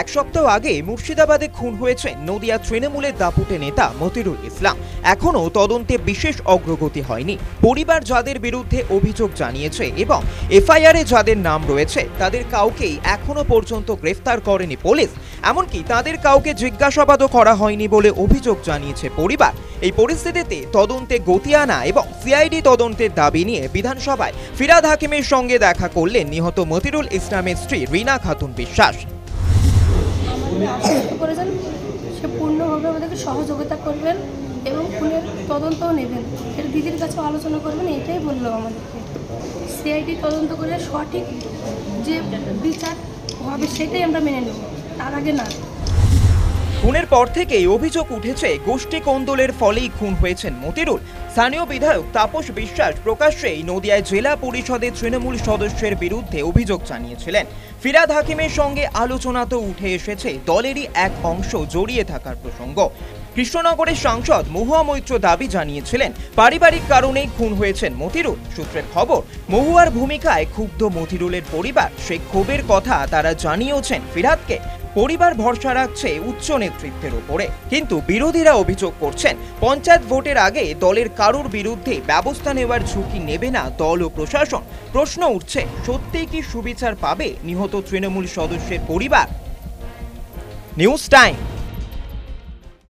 এক সপ্তাহ আগে মুর্শিদাবাদে খুন হয়েছে নদিয়া তৃণমূলের দাপুটে নেতা মতিরুল ইসলাম। এখনও তদন্তে বিশেষ অগ্রগতি হয়নি। পরিবার যাদের বিরুদ্ধে অভিযোগ জানিয়েছে এবং এফআইআরে যাদের নাম রয়েছে, তাদের কাউকেই এখনও পর্যন্ত গ্রেফতার করেনি পুলিশ। এমনকি তাদের কাউকে জিজ্ঞাসাবাদও করা হয়নি বলে অভিযোগ জানিয়েছে পরিবার। এই পরিস্থিতিতে তদন্তে গতি আনা এবং সিআইডি তদন্তের দাবি নিয়ে বিধানসভায় ফিরাদ হাকিমের সঙ্গে দেখা করলেন নিহত মতিরুল ইসলামের স্ত্রী রিনা খাতুন বিশ্বাস। আমাদের আশ্বস্ত করেছেন, সে পূর্ণভাবে আমাদেরকে সহযোগিতা করবেন এবং খুনের তদন্তও নেবেন। এর দিদির কাছে আলোচনা করবেন, এটাই বলল আমাদেরকে। সিআইডি তদন্ত করে সঠিক যে বিচার হবে সেটাই আমরা মেনে নেব, তার আগে না। খুনের পর থেকেই অভিযোগ উঠেছে, গোষ্ঠী কোন্দলের ফলেই খুন হয়েছেন মতিরুল। স্থানীয় বিধায়ক তাপস বিশ্বাস প্রকাশ্যেই নদিয়ায় জেলা পরিষদের তৃণমূল সদস্যের বিরুদ্ধে অভিযোগ জানিয়েছিলেন। ফিরাদ হাকিমের সঙ্গে আলোচনা তো উঠে এসেছে, দলেরই এক অংশ জড়িয়ে থাকার প্রসঙ্গ। কৃষ্ণনগরের সাংসদ মহুয়া মৈত্র দাবি জানিয়েছিলেন, পারিবারিক কারণেই খুন হয়েছেন মতিরুল। সূত্রের খবর, মহুয়ার ভূমিকায় ক্ষুব্ধ মতিরুলের পরিবার সেই ক্ষোভের কথা তারা জানিয়েছেন ফিরাদকে। পরিবার ভরসা রাখছে উচ্চ নেতৃত্বের ওপরে কিন্তু বিরোধীরা অভিযোগ করছেন, পঞ্চায়েত ভোটের আগে দলের কারুর বিরুদ্ধে ব্যবস্থা নেওয়ার ঝুঁকি নেবে না দল ও প্রশাসন। প্রশ্ন উঠছে, সত্যিই কি সুবিচার পাবে নিহত তৃণমূল সদস্যের পরিবার? News time.